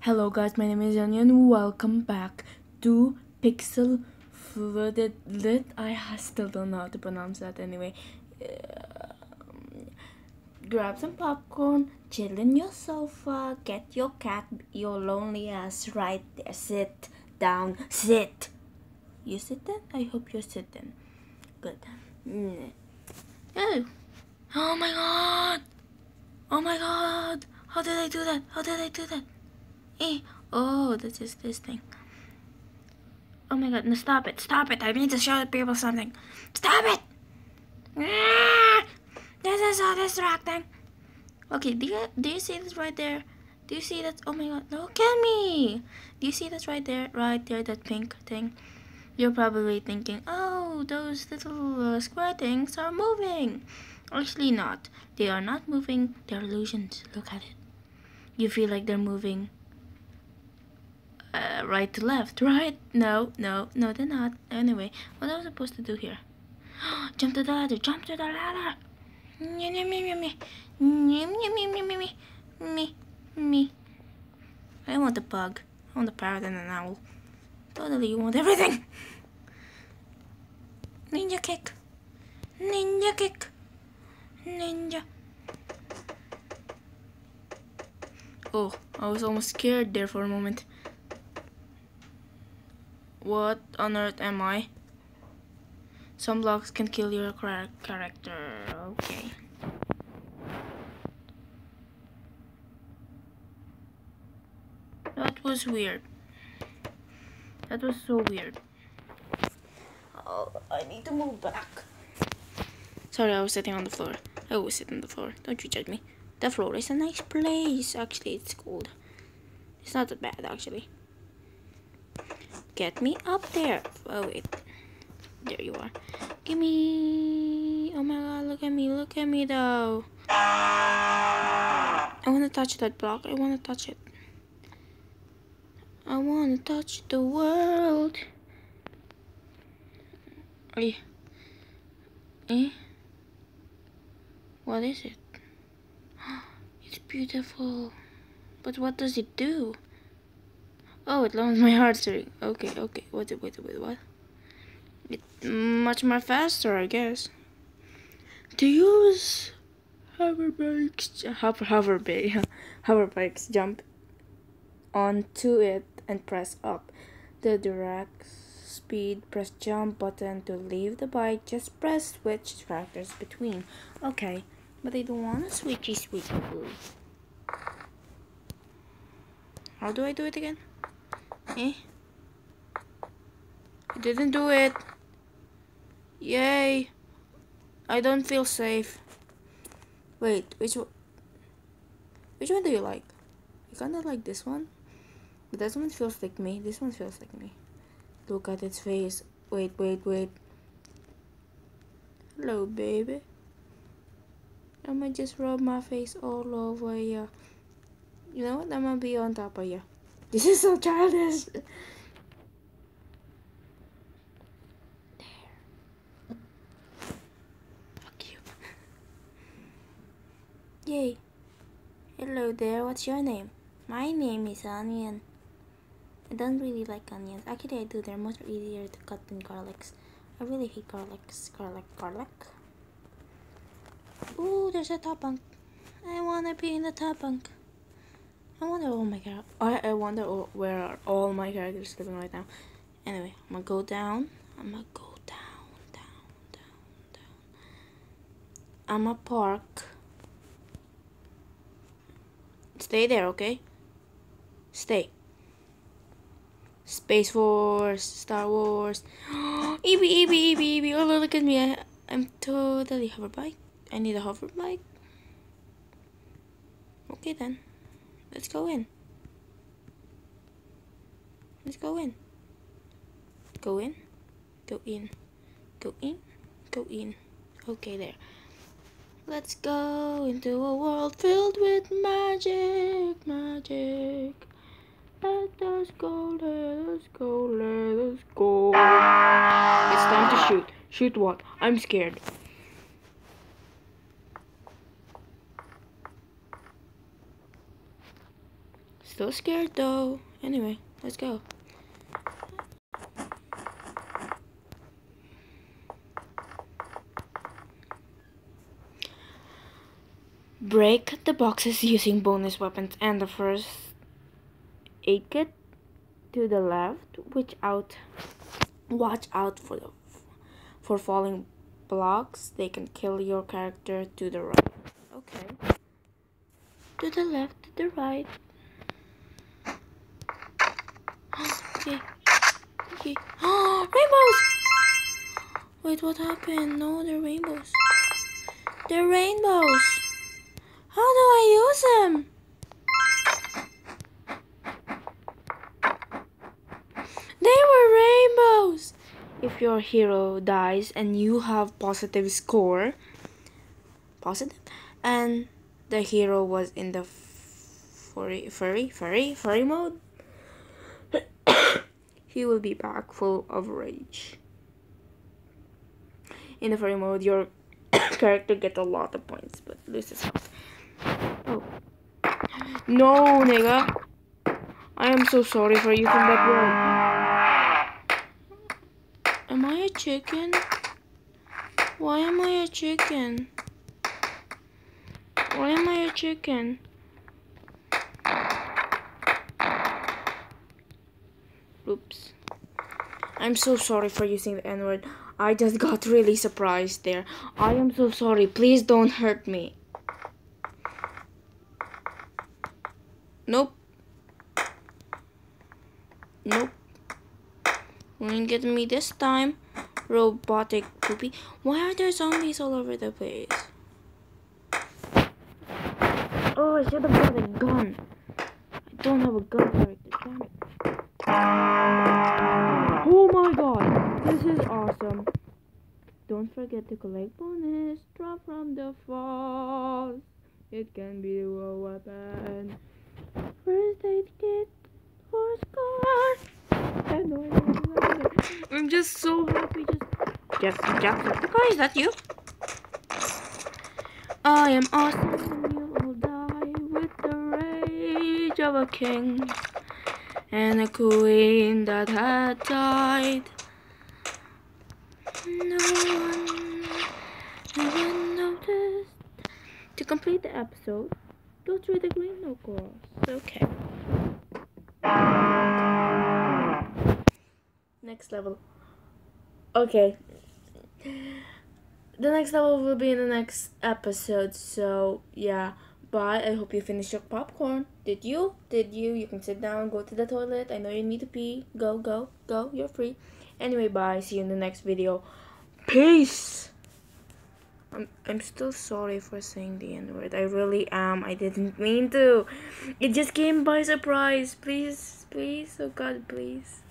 Hello guys, my name is Onion. Welcome back to Pixel Flooded Lit. I still don't know how to pronounce that anyway. Uh, grab some popcorn, chill in your sofa, get your cat, your lonely ass right there. Sit down, sit. You sitting? I hope you're sitting. Good. Oh. oh my god! Oh my god! How did I do that? How did I do that? Eh. Oh, this is this thing. Oh my god, no, stop it. Stop it. I need to show the people something. Stop it! Ah, this is so distracting. Okay, do you, do you see this right there? Do you see that? Oh my god, look at me! Do you see that right there? Right there, that pink thing? You're probably thinking, oh, those little uh, square things are moving. Actually not. They are not moving. They're illusions. Look at it. You feel like they're moving uh, right to left, right? No, no, no, they're not. Anyway, what am I supposed to do here? jump to the ladder, jump to the ladder. Me, me, me, me, me, me, me, me, me, me, me. I want the bug. I want the parrot and an owl. Totally, you want everything. Ninja kick. Ninja kick. Ninja. Oh, I was almost scared there for a moment. What on earth am I? Some blocks can kill your character. Okay. That was weird. That was so weird. Oh, I need to move back. Sorry, I was sitting on the floor. I always sit on the floor. Don't you judge me. The floor is a nice place. Actually, it's cold. It's not that bad, actually. Get me up there. Oh, wait. There you are. Give me... Oh my god, look at me. Look at me, though. I want to touch that block. I want to touch it. I want to touch the world. Eh? Eh? What is it? It's beautiful. But what does it do? Oh, it lowered my heart rate. Okay, okay. Wait, wait, wait, what? It much more faster, I guess. To use hover bikes, hover hover bike, hover bikes, jump onto it and press up. The direct speed, press jump button to leave the bike. Just press switch tractors between. Okay, but I don't want to switchy switchy. How do I do it again? Eh? I didn't do it. Yay. I don't feel safe. Wait, which one? Which one do you like? I kinda like this one. But this one feels like me. This one feels like me. Look at its face. Wait, wait, wait. Hello, baby. I'm gonna just rub my face all over you. You know what? I'm gonna be on top of you. This is so childish. There. Fuck you. Yay. Hello there, what's your name? My name is Onion. I don't really like onions. Actually, I do. They're much easier to cut than garlics. I really hate garlics. Garlic, garlic. Ooh, there's a top bunk. I wanna be in the top bunk. I wonder oh my god I, I wonder where are all my characters living right now. Anyway I'm gonna go down I'm gonna go down down down down. I'm gonna park. Stay there okay? Stay. Space Force Star Wars. Eevee Eevee Eevee Eevee. Oh look at me. I, I'm totally hover bike I need a hover bike. Okay then Let's go in. Let's go in. Go in. Go in. Go in. Go in. Okay, there. Let's go into a world filled with magic, magic. Let us go, let us go, let us go. It's time to shoot. Shoot what? I'm scared. Still scared though. Anyway, let's go. Break the boxes using bonus weapons and the first aid kit to the left, which out watch out for the for falling blocks. They can kill your character to the right. Okay. To the left, to the right. okay. Okay. Oh, rainbows! Wait, what happened? No, they're rainbows. They're rainbows. How do I use them? They were rainbows. If your hero dies and you have positive score, positive, and the hero was in the furry, furry, furry, furry mode, he will be back full of rage. In the furry mode, your character gets a lot of points, but loses health. Oh. No, nigga. I am so sorry for using that word. Am I a chicken? Why am I a chicken? Why am I a chicken? Oops. I'm so sorry for using the N-word. I just got really surprised there. I am so sorry. Please don't hurt me. Nope. Nope. You ain't getting me this time, robotic poopy. Why are there zombies all over the place? Oh, I should have got a gun. I don't have a gun Don't forget to collect bonus. Drop from the falls. It can be a weapon. First aid kit for score. I'm just so happy. Just Jeff Jacksepticeye, is that you? I am awesome and you will die with the rage of a king and a queen that had died. No one even noticed. To complete the episode, go through the green no cross. Okay. next level. Okay. The next level will be in the next episode, so yeah. Bye. I hope you finished your popcorn. Did you? Did you? You can sit down, go to the toilet. I know you need to pee. Go, go, go. You're free. Anyway, bye. See you in the next video. Peace! I'm, I'm still sorry for saying the N-word. I really am. I didn't mean to. It just came by surprise. Please, please. Oh God, please.